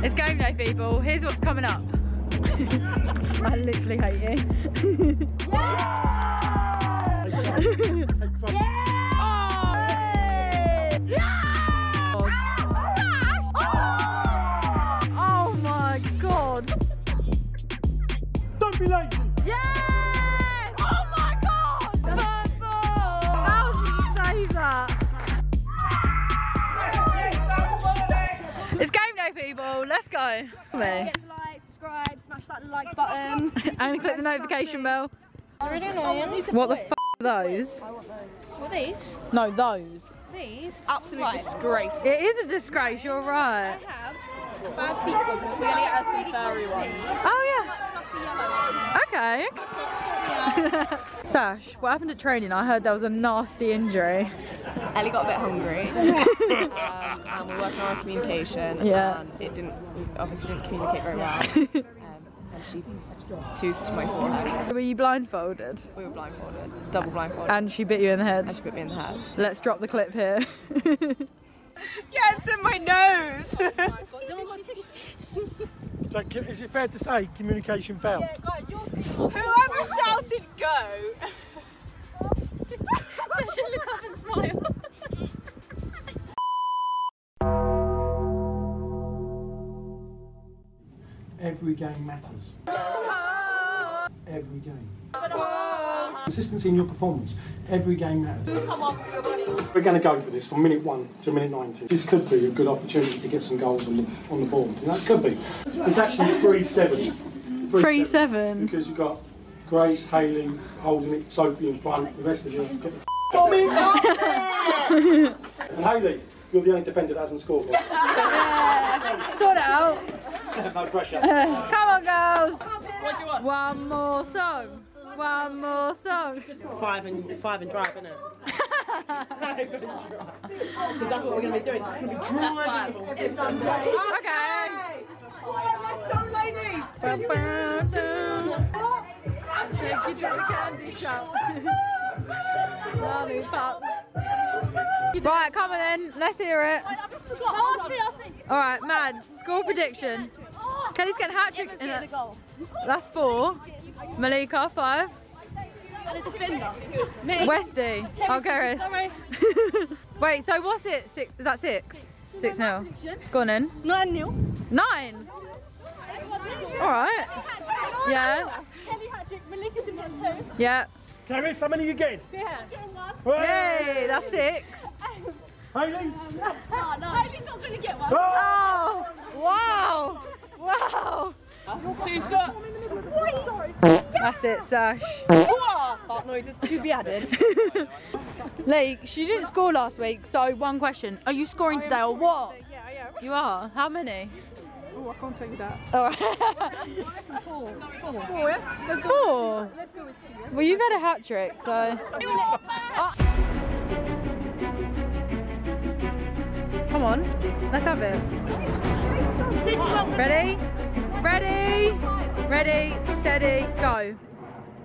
It's game day, people. Here's what's coming up. I literally hate you. Oh Let's go. Get to like, subscribe, smash that like button. And click the notification bell. It's really annoying. What the f are those? What are these? No, those. These? Absolute disgrace. It is a disgrace, you're right. Bad feet ones. We're gonna get us some furry ones. Oh yeah. Okay. Sash, what happened at training? I heard there was a nasty injury. Ellie got a bit hungry um, and we're working on our communication Yeah. and it didn't, we obviously didn't communicate very well um, and she toothed my forehead. Were you blindfolded? We were blindfolded, double blindfolded And she bit you in the and head. she put me in the head. Let's drop the clip here. Yeah, it's in my nose! Jack, Is it fair to say communication failed? Whoever shouted go! So should look up and smile. Every game matters. Every game. Consistency in your performance. Every game matters. We're going to go for this from minute one to minute 90. This could be a good opportunity to get some goals on the, on the board. And that could be. It's actually 3 7. 3 7. Because you've got Grace, Hayley holding it, Sophie in front, the rest of you get the f- And Hayley, you're the only defender that hasn't scored. yet. Sort it out. no pressure. Come on, girls. One more song. One more song. five and five and drive, isn't it? Because that's what we're going to be doing. We're gonna be driving. Okay. Let's go ladies! Bum, bum, dum. Take you to the candy shop. Lollipop. Right, come on then. Let's hear it. All right, Mads, score prediction. Kelly's getting hat trick. in it. That's four. Malika, five. Westy. Oh, Keris. Wait, so what's it? Six? Is that six? Six nil. Go on then. Nine nil. Nine. All right. Yeah. Yeah. Carrie, how many are you getting? Yay, that's six. Hayley? Oh, no. He's not going to get one. Oh, wow. Wow. That's it, Sash. Oh, fart noises to be added. Lee, she didn't score last week, so one question. Are you scoring today or what? Yeah, yeah. You are? How many? Oh, I can't tell you that. Alright. Four. Four, yeah? Let's go. Four. Let's go with two, yeah? Well, you've had a hat trick, so. Oh. Come on, let's have it. Ready? Ready? Ready? Steady, go.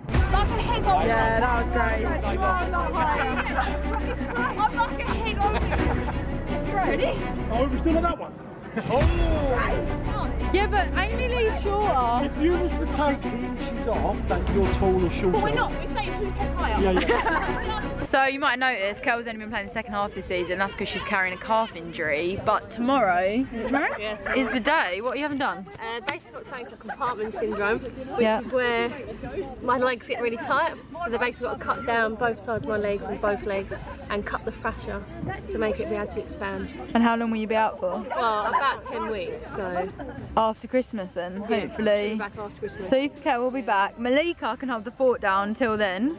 Like a head on. Yeah, that was great. I'm like a head on. Ready? Oh, we're still on that one. Oh! Yeah, but Amy Lee's shorter. If you was to take the inches off, that you're tall or short. But we're not. We're saying whose head's higher. Yeah, yeah. So you might notice Kel's only been playing the second half this season. That's because she's carrying a calf injury. But tomorrow, tomorrow Yeah. is the day. What you haven't done? Uh, basically got something called compartment syndrome, which Yeah. is where my legs get really tight. So they basically got to cut down both sides of my legs and both legs and cut the fascia to make it be able to expand. And how long will you be out for? Well, about 10 weeks, so After Christmas, then hopefully. back after Christmas. Super Kel will be back. Malika can have the fort down until then.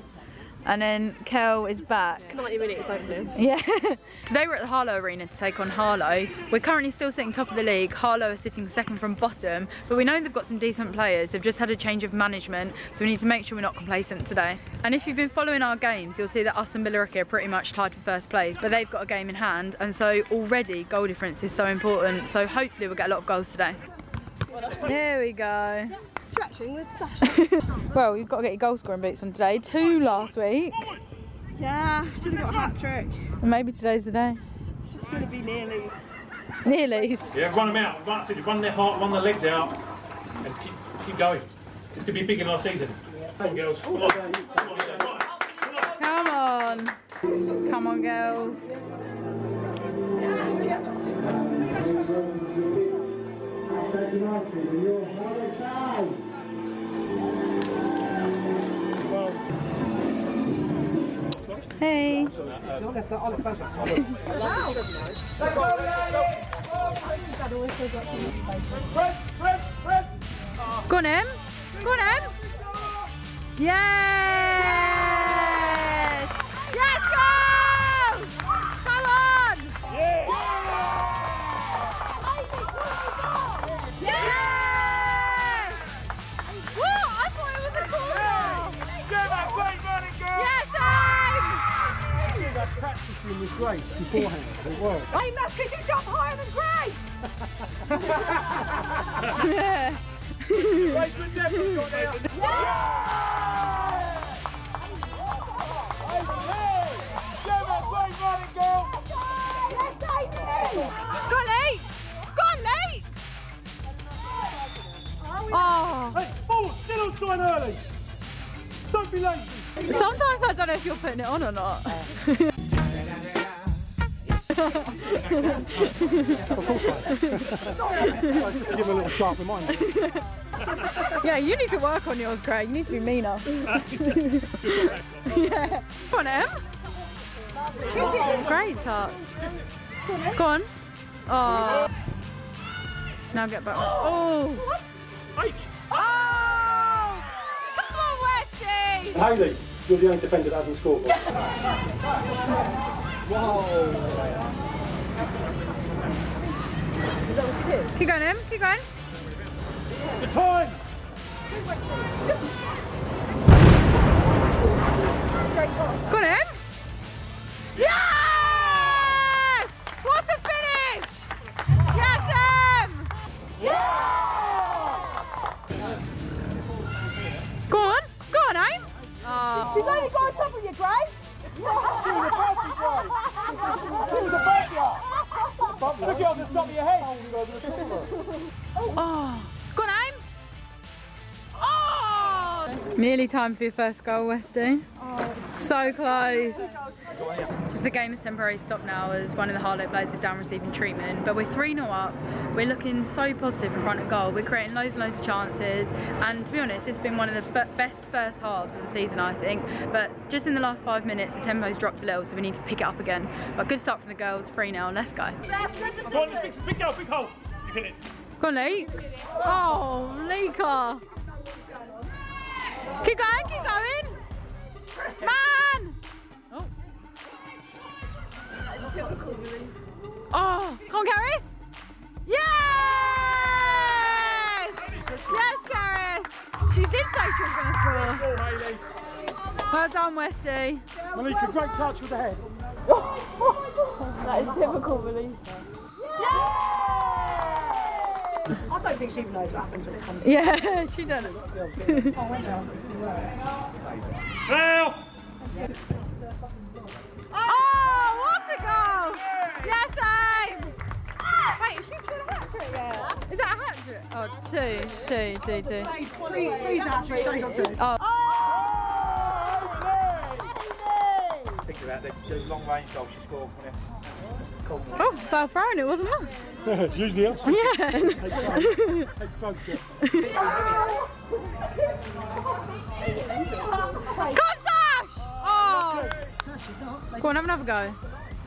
And then Kel is back. 90 minutes opening. Yeah. Today we're at the Harlow Arena to take on Harlow. We're currently still sitting top of the league. Harlow are sitting second from bottom, but we know they've got some decent players. They've just had a change of management, so we need to make sure we're not complacent today. And if you've been following our games, you'll see that us and Billericay are pretty much tied for first place, but they've got a game in hand, and so already goal difference is so important. So hopefully we'll get a lot of goals today. Here we go. Stretching with Sasha. Well, you've got to get your goal scoring boots on today. Two last week. Yeah, should have got a hat trick. So maybe today's the day. It's just going to be nearly. Nearly. Yeah, run them out. Run, so run their heart, run their legs out, and just keep keep going. It's gonna be big in our season. Come on, girls. Come on. Come on, Lisa. Come on. Come on. Come on, girls. Hey. Go on, Em. Go on, Em. Yes! Practicing with Grace beforehand. It worked. Hey, Matt, could you jump higher than Grace? yeah. Go on, Lee! Go on, Lee! Oh, Hey, forward! Get on sign early! Don't be lazy! sometimes I don't know if you're putting it on or not. Just to give a little sharp reminder. yeah, you need to work on yours, Craig. You need to be meaner. yeah. Go on, Em. Great touch. Go on. Oh. Now get back. Oh. H! Oh! Come on, Westy! Hayley, you're the only defender that hasn't scored. Keep going, Em. Keep going. The time! Nearly time for your first goal, Westy. So close. Just the game is temporarily stopped now as one of the Harlow players is down receiving treatment. But we're 3 0 up. We're looking so positive in front of goal. We're creating loads and loads of chances. And to be honest, it's been one of the best first halves of the season, I think. But just in the last five minutes, the tempo's dropped a little, so we need to pick it up again. But good start from the girls. 3 0. Let's go. Come on, big, goal, big hole! You hit it. Go on, Leeks. Oh, Leeka. Keep going, keep going. Man! Oh. Oh, come on, Caris. Yes! Yes, Caris. She did say she was going to score. Go, Hayley. Well done, Westy. Malika, great touch with the head. That is typical, Malika. I don't think she even knows what happens when it comes Yeah, she done it. Now! Oh, what a goal! Yes, aim! Wait, is she still a hat trick yet? Is that a hat trick? Oh, two, two, two, two. Three, three's actually, she's only got two. Oh, oh Think about the, the long range goal she scored from it. Oh, foul thrown, it wasn't us. It's usually us. Yeah. Go on, Sash! Oh! Go on, have another go.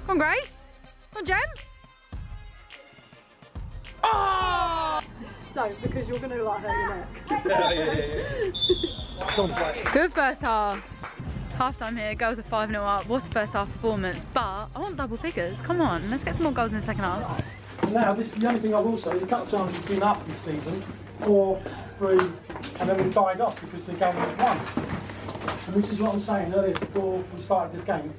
Go on, Grace. Go on, Jem. Oh! No, because you're going to like hurt your neck. Good first half. Half time here, girls are 5 0 up. What a first half performance. But I want double figures. Come on, let's get some more goals in the second half. Now, this is the only thing I will say is a couple of times we've been up this season, four, three, and then we've died off because the game was won. And this is what I'm saying earlier before we started this game.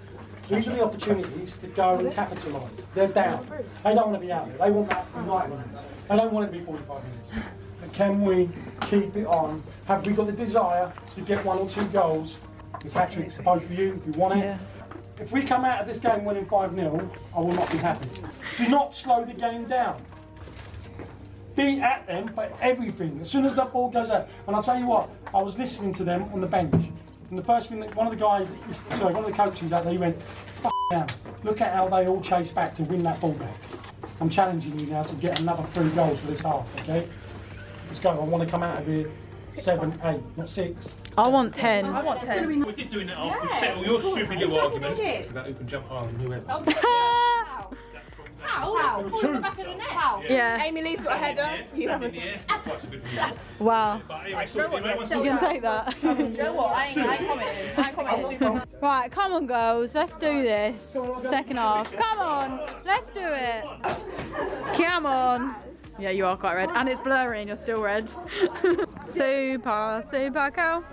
These are the opportunities to go and capitalise. They're down. They don't want to be out there. They want that for 90 minutes. They don't want it to be 45 minutes. But can we keep it on? Have we got the desire to get one or two goals? It's hat tricks, both of you, if you want it. If we come out of this game winning 5 0, I will not be happy. Do not slow the game down. Be at them for everything. As soon as that ball goes out, and I'll tell you what, I was listening to them on the bench, and the first thing that one of the guys, sorry, one of the coaches out there, he went, down. Look at how they all chase back to win that ball back. I'm challenging you now to get another three goals for this half, okay? Let's go. I want to come out of here seven, eight, not six. I want 10. We did doing it after you settle your stupid little argument. That who can jump higher than whoever. How? There were two. yeah. Amy Lee's got a header. You Stand haven't. in the air. Quite a good result. Wow. But anyway, so anyway, what's You can take that. You know what? I ain't, commenting. I commenting. right, come on, girls. Let's do this. Second half. Come on. Let's do it. Come on. Yeah, you are quite red. And it's blurry and you're still red. super, super, cow.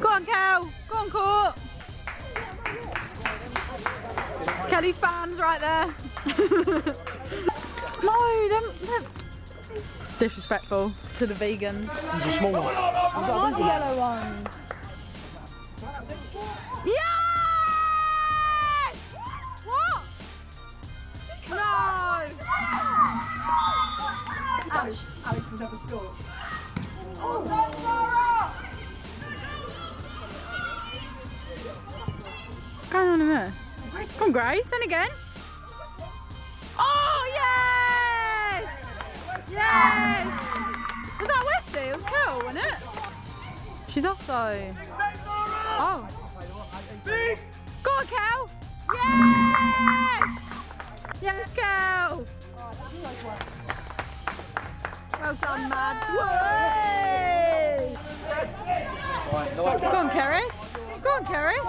Go on, cow. Go on, Court. Kelly's fans right there. no, them, them. Disrespectful to the vegans. It's a small one. I want the yellow one. Yes! What's going on in there? Come on, Grace, and again. Oh, yes! Yes! Was that Westy? It was cool, wasn't it? She's off though. Oh. Go on, Cal! Yes! Yes, Cal! Well done, Mads. Whey! Go on, Keris. Go on, Keris.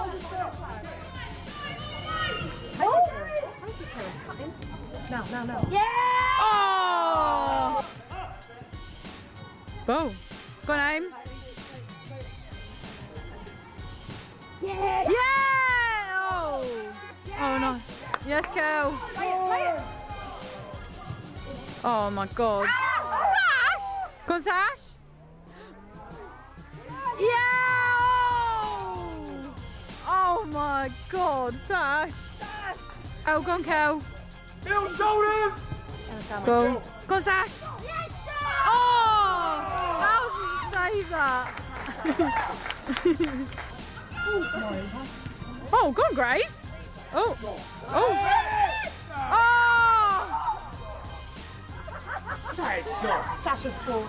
No, no, no. Yeah! Oh! Whoa. Go on, aim. Yeah! Yeah! Oh! Oh, no. Yes, Cal. Oh, my God. Sash! Go Sash. Yeah! Oh! Oh, my God. Sash. Oh, go on, Cal. Build shoulders! Go. Go, on, Sash. Oh! How did you save that? oh, go on, Grace. Oh. Oh! Sasha scored.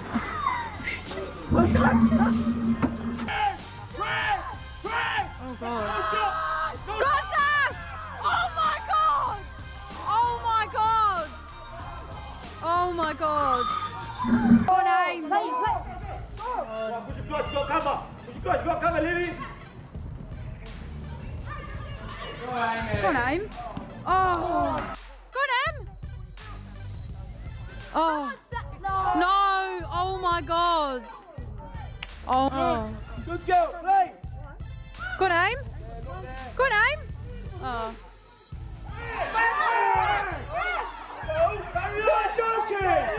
Oh, God. Go, on, Sash! Oh, my God! Oh, my God! Oh, my God. Go on, aim. Put your clothes, you got cover! Put your clothes, you got cover, Lily! Go on, aim. Oh. Go. Oh. No. Oh my god. Oh. Good girl, play! Go on, aim. Go on, aim. Oh. Carry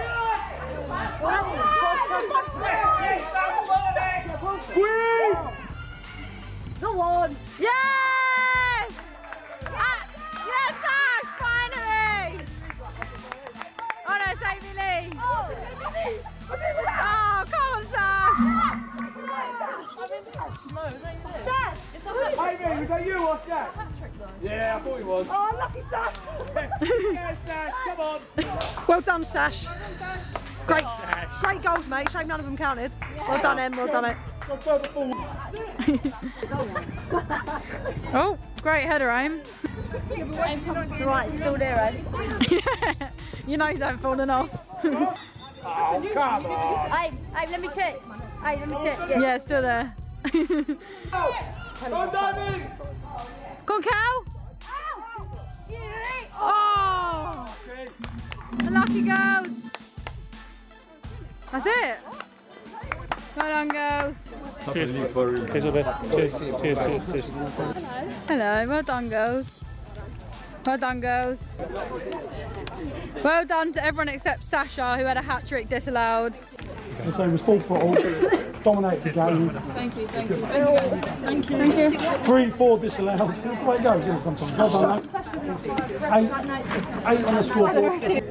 Sash. Great, great goals, mate. Shame none of them counted. Well done, Em. Well done, it. Go further forward. Oh, great header aim. Right, still there, eh? Your nose haven't fallen off. Oh, come on! Hey, hey, let me check. Hey, let me check. Yeah. yeah, still there. Go, David! Go on, Cal. Lucky girls. That's it. Well done, girls. Cheers. Cheers, Cheers, cheers, cheers, cheers. Hello, well done, girls. Well done, girls. Well done to everyone except Sasha, who had a hat trick disallowed. And so it was full throttle, dominated the game. Thank you, thank you. Thank you. Thank you. Three, four disallowed. That's the way it goes, isn't it, sometimes? Well done, mate. Eight, eight on the scoreboard.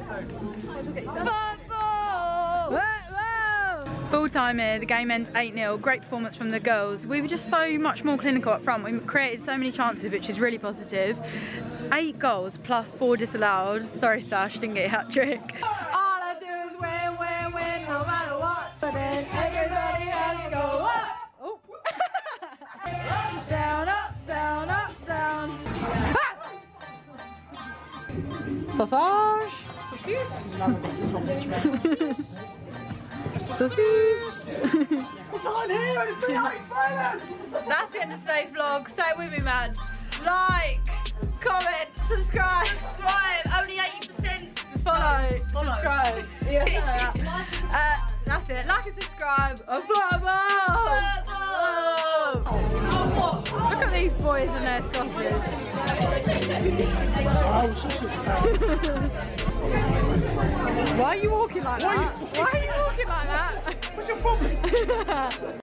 Full time here, the game ends 8 0. Great performance from the girls. We were just so much more clinical up front. We created so many chances, which is really positive. Eight goals plus four disallowed. Sorry, Sash, didn't get a hat trick. Sausage. Sausage. Sausage. That's the end of today's vlog. Say it with me, man. Like, comment, subscribe. Subscribe. Only 80% follow. Subscribe. Yeah. uh, that's it. Like and subscribe. A football. Look at these boys and their sausages. Why are you walking like that? Why are you walking like that? What's your problem?